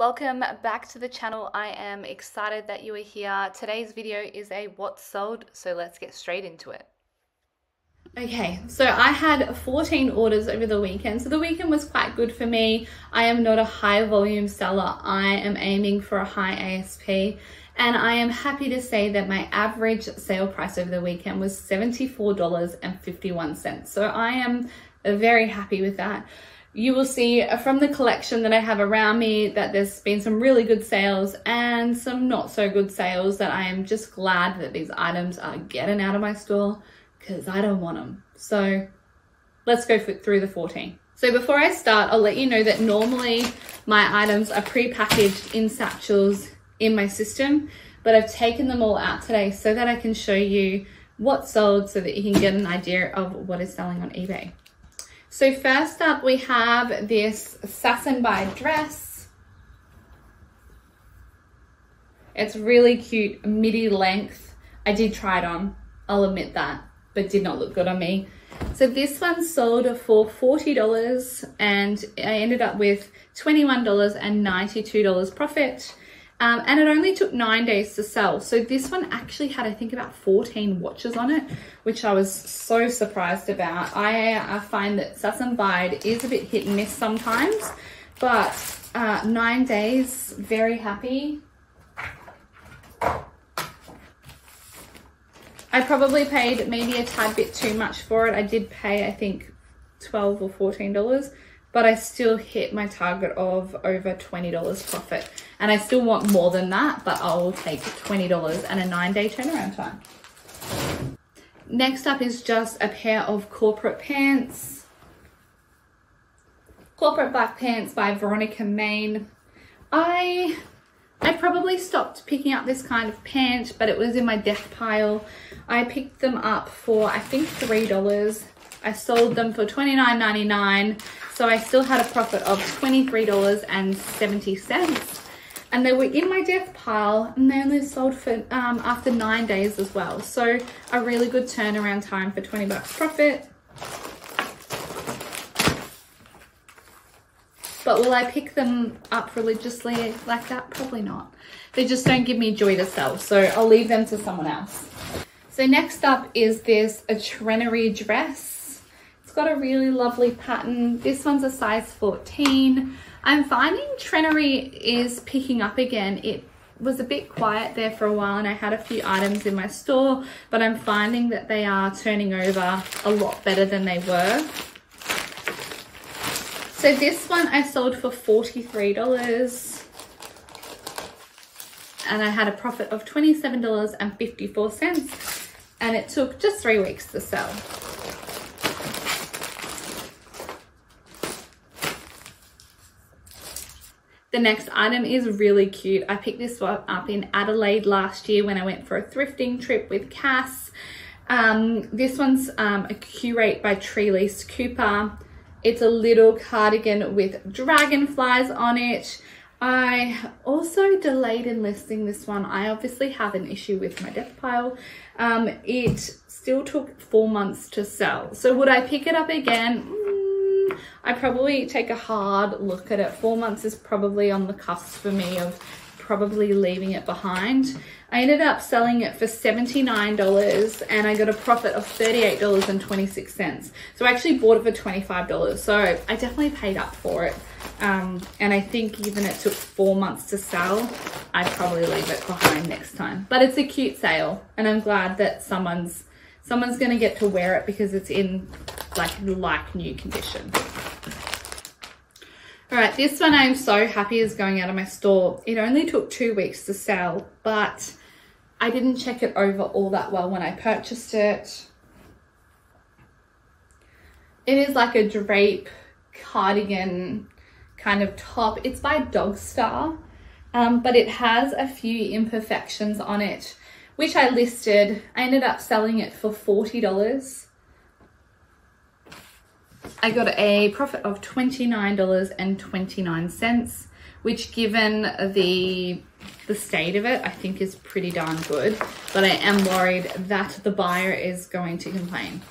Welcome back to the channel. I am excited that you are here. Today's video is a what sold, so let's get straight into it. Okay, so I had 14 orders over the weekend. So the weekend was quite good for me. I am not a high volume seller. I am aiming for a high ASP. And I am happy to say that my average sale price over the weekend was $74.51. So I am very happy with that. You will see from the collection that I have around me that there's been some really good sales and some not so good sales that I am just glad that these items are getting out of my store because I don't want them. So let's go through the 14. So before I start, I'll let you know that normally my items are pre-packaged in satchels in my system, but I've taken them all out today so that I can show you what sold so that you can get an idea of what is selling on eBay. So first up, we have this Sass by dress. It's really cute, midi length. I did try it on, I'll admit that but did not look good on me. So this one sold for $40 and I ended up with $21 and $92 profit. Um, and it only took nine days to sell. So this one actually had, I think, about 14 watches on it, which I was so surprised about. I, I find that Sass and Bide is a bit hit and miss sometimes, but uh, nine days, very happy. I probably paid maybe a tad bit too much for it. I did pay, I think, 12 or $14, but I still hit my target of over $20 profit. And I still want more than that, but I'll take $20 and a nine day turnaround time. Next up is just a pair of corporate pants. Corporate black pants by Veronika Maine. I I probably stopped picking up this kind of pant, but it was in my death pile. I picked them up for, I think, $3. I sold them for $29.99, so I still had a profit of $23.70. And they were in my death pile, and they only sold for um, after nine days as well. So a really good turnaround time for 20 bucks profit. But will I pick them up religiously like that? Probably not. They just don't give me joy to sell. So I'll leave them to someone else. So next up is this a Trenery dress. It's got a really lovely pattern. This one's a size 14. I'm finding Trenery is picking up again. It was a bit quiet there for a while and I had a few items in my store, but I'm finding that they are turning over a lot better than they were. So this one I sold for $43 and I had a profit of $27.54 and it took just three weeks to sell. The next item is really cute. I picked this one up in Adelaide last year when I went for a thrifting trip with Cass. Um, this one's um, a Curate by Trelise Cooper. It's a little cardigan with dragonflies on it. I also delayed in listing this one. I obviously have an issue with my death pile. Um, it still took four months to sell. So would I pick it up again? I probably take a hard look at it. Four months is probably on the cusp for me of probably leaving it behind. I ended up selling it for $79 and I got a profit of $38.26. So I actually bought it for $25. So I definitely paid up for it. Um, and I think even it took four months to sell, I'd probably leave it behind next time. But it's a cute sale and I'm glad that someone's someone's gonna get to wear it because it's in like like new condition. All right, this one I'm so happy is going out of my store. It only took two weeks to sell, but I didn't check it over all that well when I purchased it. It is like a drape cardigan kind of top. It's by Dogstar, um, but it has a few imperfections on it, which I listed. I ended up selling it for $40 I got a profit of $29.29, which given the the state of it, I think is pretty darn good. But I am worried that the buyer is going to complain.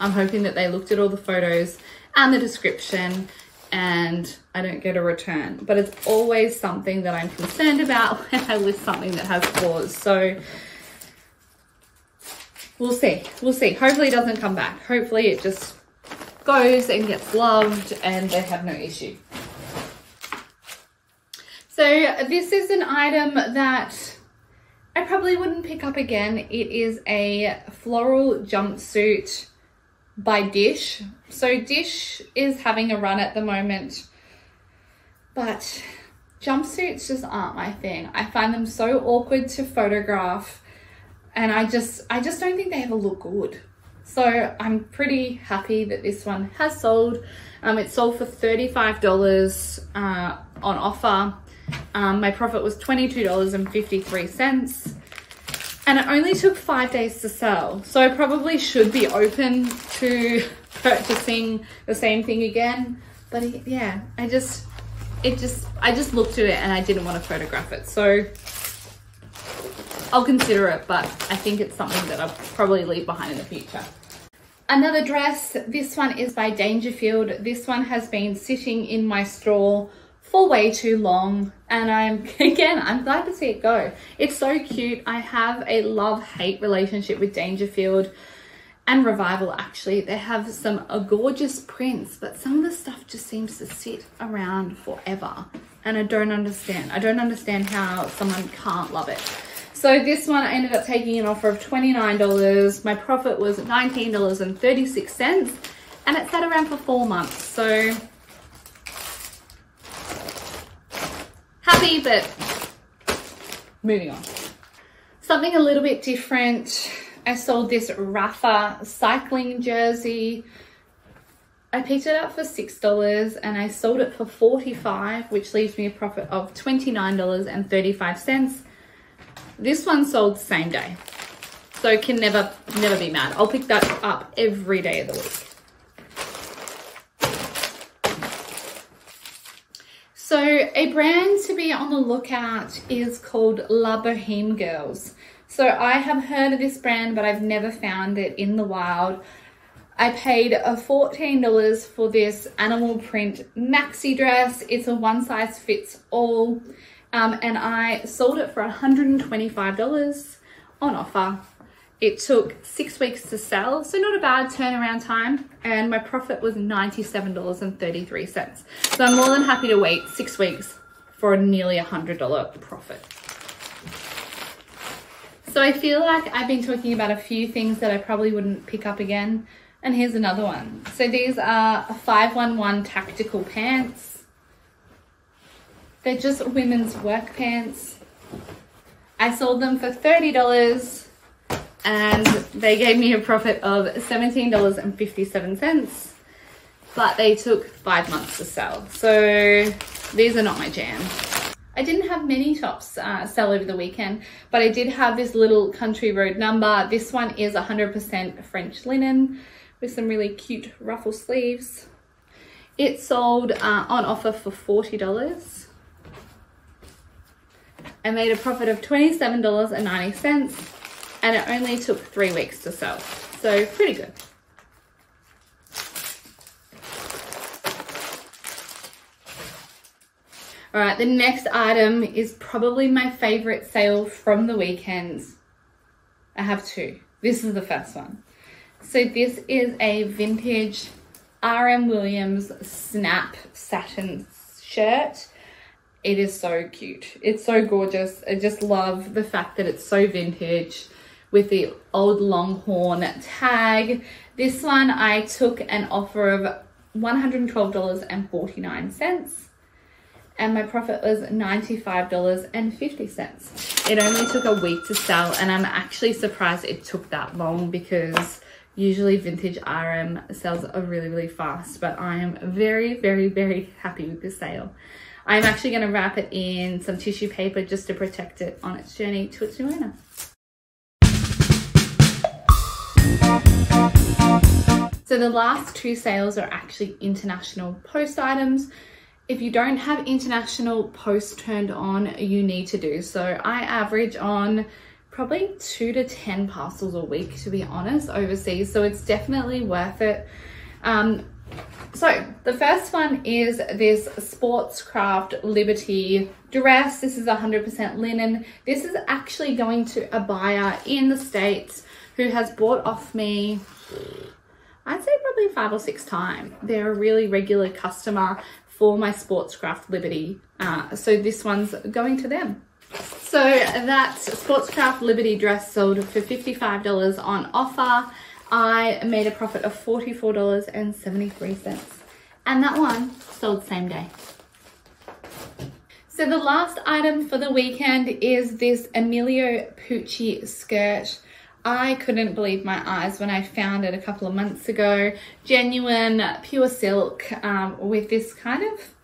I'm hoping that they looked at all the photos and the description and I don't get a return. But it's always something that I'm concerned about when I list something that has flaws. So we'll see. We'll see. Hopefully it doesn't come back. Hopefully it just goes and gets loved and they have no issue. So this is an item that I probably wouldn't pick up again. It is a floral jumpsuit by Dish. So Dish is having a run at the moment, but jumpsuits just aren't my thing. I find them so awkward to photograph and I just, I just don't think they ever look good. So I'm pretty happy that this one has sold. Um, it sold for $35 uh, on offer. Um, my profit was $22.53 and it only took five days to sell. So I probably should be open to purchasing the same thing again. But yeah, I just, it just, I just looked at it and I didn't want to photograph it. So I'll consider it, but I think it's something that I'll probably leave behind in the future. Another dress, this one is by Dangerfield. This one has been sitting in my store for way too long and I'm again I'm glad to see it go. It's so cute. I have a love-hate relationship with Dangerfield and Revival actually. They have some a gorgeous prints but some of the stuff just seems to sit around forever and I don't understand. I don't understand how someone can't love it so this one I ended up taking an offer of $29 my profit was $19.36 and it sat around for four months so happy, but moving on. Something a little bit different. I sold this Rapha cycling jersey. I picked it up for $6 and I sold it for 45 which leaves me a profit of $29.35. This one sold same day. So can never, never be mad. I'll pick that up every day of the week. So a brand to be on the lookout is called La Boheme Girls. So I have heard of this brand, but I've never found it in the wild. I paid a $14 for this animal print maxi dress. It's a one size fits all. Um, and I sold it for $125 on offer. It took six weeks to sell, so not a bad turnaround time. And my profit was $97.33. So I'm more than happy to wait six weeks for a nearly $100 profit. So I feel like I've been talking about a few things that I probably wouldn't pick up again. And here's another one. So these are 511 tactical pants. They're just women's work pants. I sold them for $30 and they gave me a profit of $17.57 but they took five months to sell so these are not my jam I didn't have many tops uh, sell over the weekend, but I did have this little country road number. This one is 100% French linen with some really cute ruffle sleeves. It sold uh, on offer for $40. I made a profit of $27.90 and it only took three weeks to sell. So pretty good. All right, the next item is probably my favorite sale from the weekends. I have two. This is the first one. So this is a vintage RM Williams snap satin shirt. It is so cute. It's so gorgeous. I just love the fact that it's so vintage with the old Longhorn tag. This one I took an offer of $112.49 and my profit was $95.50. It only took a week to sell and I'm actually surprised it took that long because usually vintage RM sells really, really fast, but I am very, very, very happy with this sale. I'm actually going to wrap it in some tissue paper just to protect it on its journey to its new owner. So the last two sales are actually international post items. If you don't have international post turned on, you need to do so. I average on probably two to 10 parcels a week, to be honest, overseas. So it's definitely worth it. Um, So the first one is this Sportscraft Liberty dress. This is 100% linen. This is actually going to a buyer in the States who has bought off me, I'd say probably five or six times. They're a really regular customer for my Sportscraft Liberty. Uh, so this one's going to them. So that Sportscraft Liberty dress sold for $55 on offer. I made a profit of $44.73. And that one sold same day. So the last item for the weekend is this Emilio Pucci skirt. I couldn't believe my eyes when I found it a couple of months ago. Genuine, pure silk um, with this kind of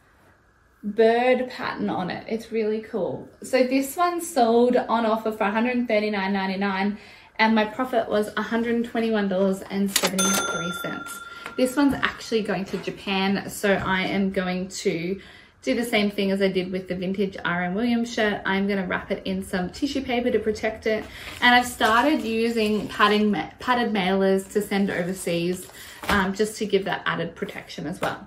bird pattern on it. It's really cool. So this one sold on offer for $139.99 and my profit was $121.73. This one's actually going to Japan, so I am going to do the same thing as I did with the vintage RM Williams shirt. I'm gonna wrap it in some tissue paper to protect it. And I've started using padding, padded mailers to send overseas um, just to give that added protection as well.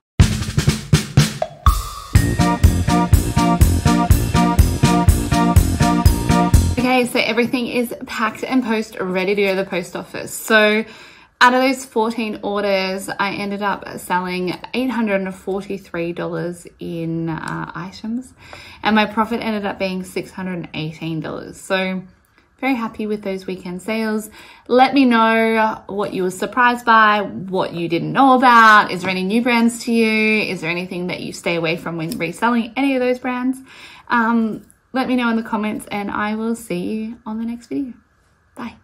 Okay, so everything is packed and post ready to go to the post office. So out of those 14 orders, I ended up selling $843 in uh, items and my profit ended up being $618. So very happy with those weekend sales. Let me know what you were surprised by, what you didn't know about. Is there any new brands to you? Is there anything that you stay away from when reselling any of those brands? Um, let me know in the comments and I will see you on the next video. Bye.